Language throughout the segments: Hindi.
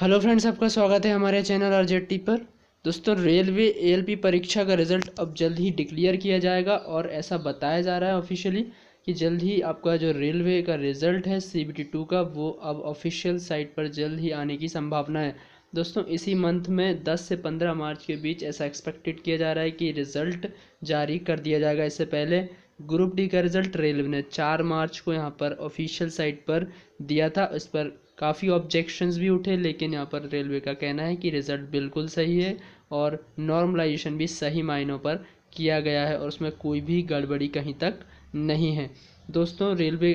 हेलो फ्रेंड्स, आपका स्वागत है हमारे चैनल आर टी पर। दोस्तों, रेलवे एएलपी परीक्षा का रिज़ल्ट अब जल्द ही डिक्लेयर किया जाएगा और ऐसा बताया जा रहा है ऑफिशियली कि जल्द ही आपका जो रेलवे का रिज़ल्ट है सी बी टी टू का, वो अब ऑफिशियल साइट पर जल्द ही आने की संभावना है। दोस्तों, इसी मंथ में 10 से 15 मार्च के बीच ऐसा एक्सपेक्टेड किया जा रहा है कि रिज़ल्ट जारी कर दिया जाएगा। इससे पहले ग्रुप डी का रिज़ल्ट रेलवे ने चार मार्च को यहाँ पर ऑफिशियल साइट पर दिया था। इस पर काफ़ी ऑब्जेक्शंस भी उठे, लेकिन यहाँ पर रेलवे का कहना है कि रिज़ल्ट बिल्कुल सही है और नॉर्मलाइजेशन भी सही मायनों पर किया गया है और उसमें कोई भी गड़बड़ी कहीं तक नहीं है। दोस्तों रेलवे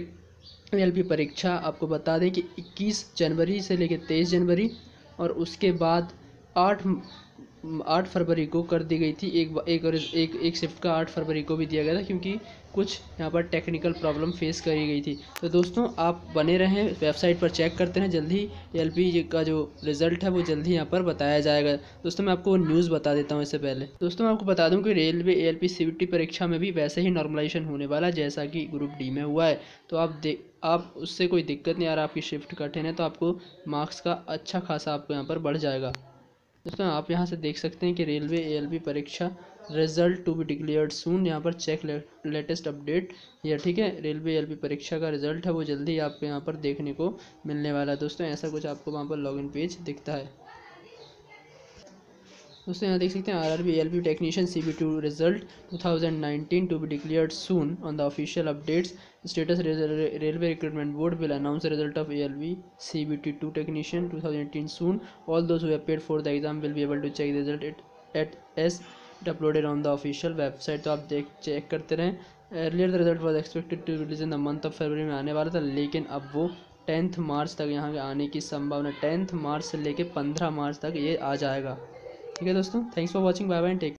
एल परीक्षा आपको बता दें कि 21 जनवरी से लेकर 23 जनवरी और उसके बाद 8 आठ फरवरी को कर दी गई थी। एक एक और एक एक शिफ्ट का आठ फरवरी को भी दिया गया था क्योंकि कुछ यहाँ पर टेक्निकल प्रॉब्लम फेस करी गई थी। तो दोस्तों, आप बने रहें वेबसाइट पर चेक करते रहें, जल्दी एल का जो रिज़ल्ट है, वो जल्दी यहाँ पर बताया जाएगा। दोस्तों, मैं आपको न्यूज़ बता देता हूँ इससे पहले। दोस्तों, मैं आपको बता दूँ कि रेलवे एल पी परीक्षा में भी वैसे ही नॉर्मलाइजेशन होने वाला जैसा कि ग्रुप डी में हुआ है। तो आप देख आप उससे कोई दिक्कत नहीं आ रहा आपकी शिफ्ट कठिन है तो आपको मार्क्स का अच्छा खासा आपको यहाँ पर बढ़ जाएगा। दोस्तों, आप यहाँ से देख सकते हैं कि रेलवे एएलबी परीक्षा result to be declared soon यहाँ पर चेक लेटेस्ट अपडेट या ठीक है, रेलवे एल परीक्षा का रिज़ल्ट है, वो जल्दी आपको यहाँ पर देखने को मिलने वाला है। दोस्तों, ऐसा कुछ आपको वहाँ पर लॉगिन पेज दिखता है। दोस्तों, यहाँ देख सकते हैं R R B L P technician C B two result two thousand nineteen to be declared soon on the official updates status railway recruitment board will announce result of A L B C B T two technician two thousand eighteen soon all those who paid for the exam will be able to check result it at as it uploaded on the official website तो आप देख चेक करते रहें। Earlier the result was expected to release in the month of फरवरी में आने वाला था, लेकिन अब वो टेंथ मार्च तक यहाँ के आने की संभावना टेंथ मार्च से लेकर पंद्रह मार्च तक ये आ जाएगा। ठीक है दोस्तों thanks for watching bye bye take